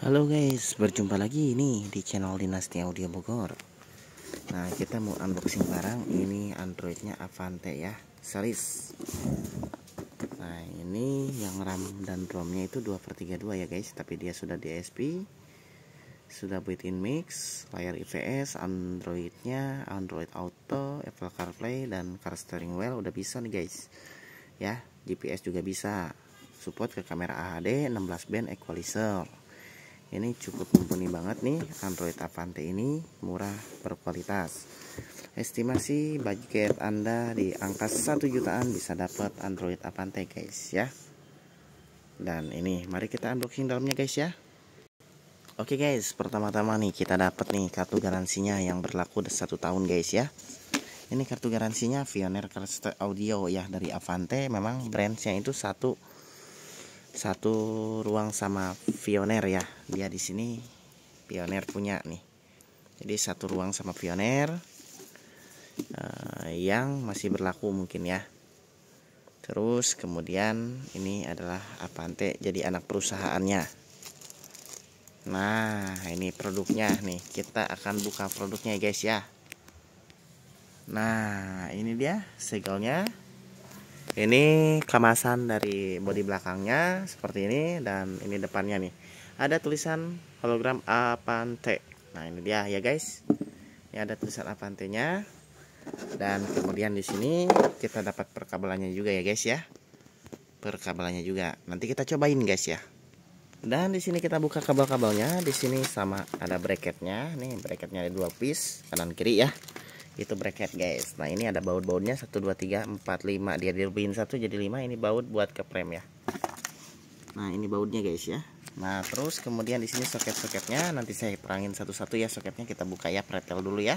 Halo guys, berjumpa lagi ini di channel Dinasti Audio Bogor. Nah, kita mau unboxing barang ini Androidnya Avante ya, series. Nah, ini yang RAM dan ROM-nya itu 2/32 ya guys, tapi dia sudah DSP. Sudah built-in mix, layar IPS, Androidnya Android Auto, Apple CarPlay dan Car Steering Wheel udah bisa nih guys. Ya, GPS juga bisa. Support ke kamera HD 16 band equalizer ini cukup mumpuni banget nih Android Avante ini murah berkualitas. Estimasi budget anda di angka 1 jutaan bisa dapat Android Avante guys ya. Dan ini mari kita unboxing dalamnya guys ya. Oke guys pertama-tama nih kita dapat nih kartu garansinya yang berlaku satu tahun guys ya. Ini kartu garansinya Pioneer Audio ya dari Avante. Memang brandnya itu satu satu ruang sama Pioneer ya. Dia di sini Pioneer punya nih. Jadi satu ruang sama Pioneer uh, yang masih berlaku mungkin ya. Terus kemudian ini adalah Avante jadi anak perusahaannya. Nah ini produknya nih. Kita akan buka produknya guys ya. Nah ini dia segelnya ini kemasan dari bodi belakangnya seperti ini dan ini depannya nih. Ada tulisan hologram Avante nah ini dia ya guys. Ini ada tulisan Avante nya dan kemudian di sini kita dapat perkabelannya juga ya guys ya. Perkabelannya juga. Nanti kita cobain guys ya. Dan di sini kita buka kabel-kabelnya. Di sini sama ada bracketnya. Nih bracketnya ada dua piece kanan kiri ya itu bracket guys. Nah ini ada baut-bautnya. 1 2 3 4 5 dia dilebihin satu jadi 5 ini baut buat ke frame ya. Nah ini bautnya guys ya. Nah terus kemudian di sini soket-soketnya. Nanti saya perangin satu-satu ya. Soketnya kita buka ya pretel dulu ya.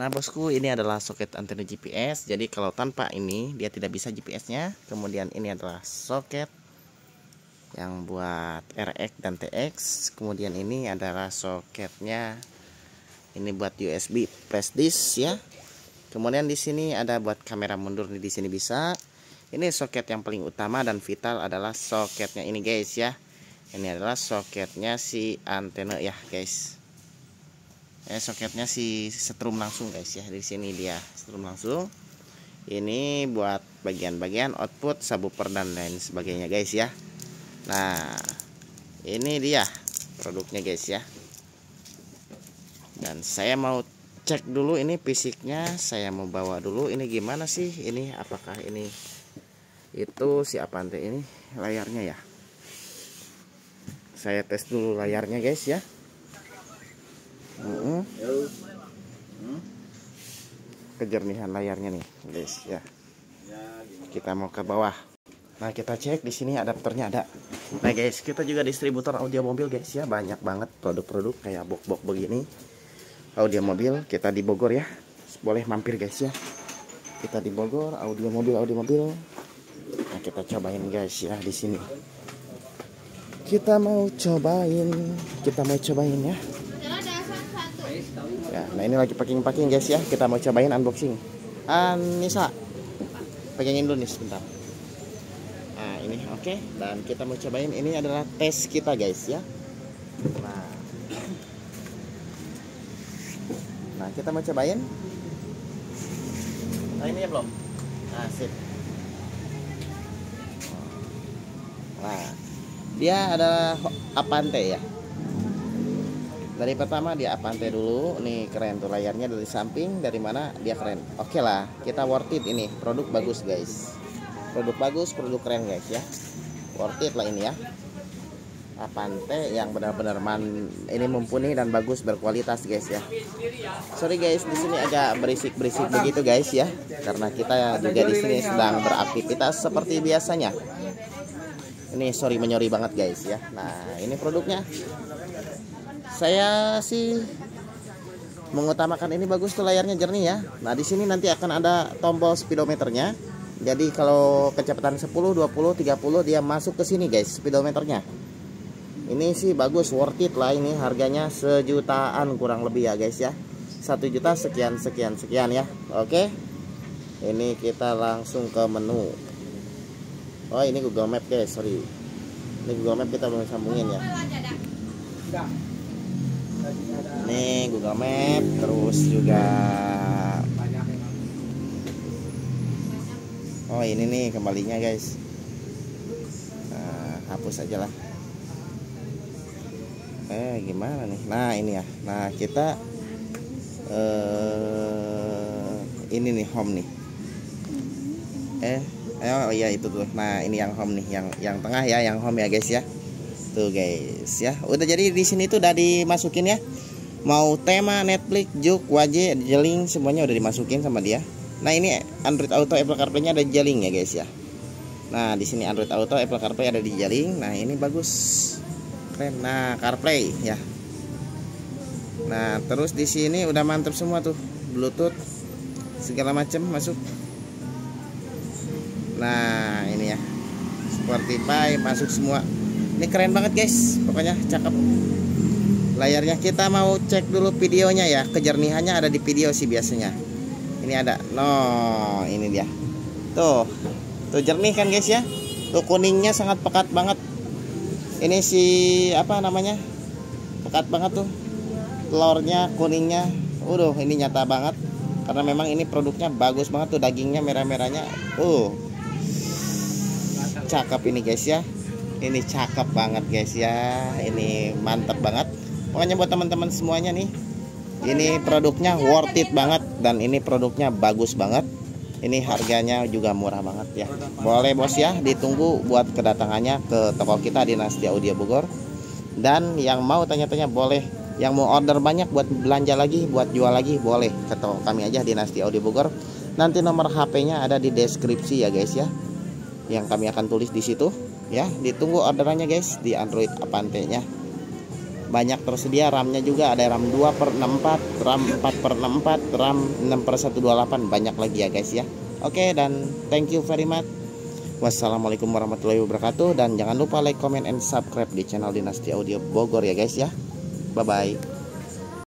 Nah bosku ini adalah soket antena GPS jadi kalau tanpa ini dia tidak bisa GPS nya kemudian ini adalah soket yang buat RX dan TX kemudian ini adalah soketnya ini buat USB flash disk ya. Kemudian di sini ada buat kamera mundur nih di sini bisa. Ini soket yang paling utama dan vital adalah soketnya ini guys ya. Ini adalah soketnya si antena ya guys. Eh soketnya si setrum langsung guys ya. Di sini dia setrum langsung. Ini buat bagian-bagian output subwoofer dan lain sebagainya guys ya. Nah ini dia produknya guys ya dan saya mau cek dulu ini fisiknya saya mau bawa dulu ini gimana sih? Ini apakah ini itu si Avante ini layarnya ya? Saya tes dulu layarnya guys ya. Kejernihan layarnya nih guys ya. Kita mau ke bawah. Nah kita cek di sini adapternya ada. Nah guys kita juga distributor audio mobil guys ya. Banyak banget produk-produk kayak box-box begini audio mobil kita di Bogor ya. Boleh mampir guys ya. Kita di Bogor audio mobil audio mobil. Nah kita cobain guys ya di sini. Kita mau cobain kita mau cobain ya. Ya nah ini lagi packing packing guys ya. Kita mau cobain unboxing. Anissa pegangin dulu nih sebentar. Nah ini oke. Okay. dan kita mau cobain ini adalah tes kita guys ya. Nah Nah, kita mau cobain. Nah, ini ya belum. Nah, sip. Nah, dia adalah Apante ya. Dari pertama dia Apante dulu. Nih keren tuh layarnya dari samping, dari mana dia keren. Oke lah, kita worth it ini. Produk bagus, guys. Produk bagus, produk keren, guys ya. Worth it lah ini ya. Avante yang benar-benar man ini mumpuni dan bagus berkualitas guys ya. Sorry guys di sini agak berisik-berisik begitu guys ya karena kita juga di sini sedang beraktivitas seperti biasanya. Ini sorry menyori banget guys ya. Nah ini produknya. Saya sih mengutamakan ini bagus tuh layarnya jernih ya. Nah di sini nanti akan ada tombol speedometernya. Jadi kalau kecepatan 10, 20, 30 dia masuk ke sini guys speedometernya ini sih bagus worth it lah ini harganya sejutaan kurang lebih ya guys ya. Satu juta sekian sekian sekian ya. Oke. Ini kita langsung ke menu. Oh ini Google Map guys sorry. Ini Google Map kita belum sambungin ya. Ini Google Map terus juga. Oh ini nih kembalinya guys. Nah, hapus aja lah eh gimana nih? Nah ini ya. Nah kita eh ini nih home nih. Eh oh iya itu tuh. Nah ini yang home nih yang yang tengah ya yang home ya guys ya. Tuh guys ya. Udah jadi di sini tuh udah dimasukin ya. Mau tema Netflix juk wajib jeling semuanya udah dimasukin sama dia. Nah ini Android Auto Apple CarPlay nya ada jeling ya guys ya. Nah di sini Android Auto Apple CarPlay ada di jeling. Nah ini bagus keren nah CarPlay ya nah terus di sini udah mantap semua tuh Bluetooth segala macam masuk nah ini ya Spotify masuk semua ini keren banget guys pokoknya cakep layarnya kita mau cek dulu videonya ya kejernihannya ada di video sih biasanya ini ada no ini dia tuh tuh jernih kan guys ya tuh kuningnya sangat pekat banget ini si apa namanya? Pekat banget tuh. Telurnya kuningnya. Udah ini nyata banget. Karena memang ini produknya bagus banget tuh dagingnya merah-merahnya. Uh. Cakep ini guys ya. Ini cakep banget guys ya. Ini mantap banget. Pokoknya buat teman-teman semuanya nih ini produknya worth it banget dan ini produknya bagus banget ini harganya juga murah banget ya. Boleh bos ya. Ditunggu buat kedatangannya ke toko kita di Dinasti Audio Bogor. Dan yang mau tanya-tanya boleh. Yang mau order banyak buat belanja lagi buat jual lagi boleh ke toko kami aja di Dinasti Audio Bogor. Nanti nomor HP-nya ada di deskripsi ya guys ya. Yang kami akan tulis di situ ya. Ditunggu orderannya guys di Android Apante nya banyak tersedia RAM-nya juga ada RAM 2 per 64 RAM 4 per 64 RAM 6 per 128 banyak lagi ya guys ya. Oke dan thank you very much. Wassalamualaikum warahmatullahi wabarakatuh dan jangan lupa like comment and subscribe di channel Dinasti Audio Bogor ya guys ya. Bye bye